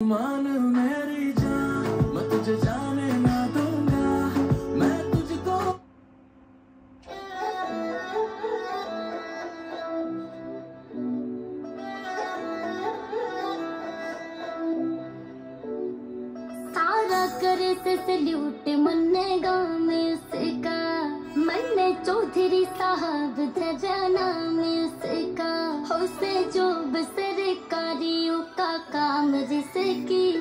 मान मेरी जान मैं तुझे जाने ना दूँगा। मैं तुझको सारा करे से सल्यूट मन्ने गाँव में उसका। मन्ने चौधरी साहब धजा जिसकी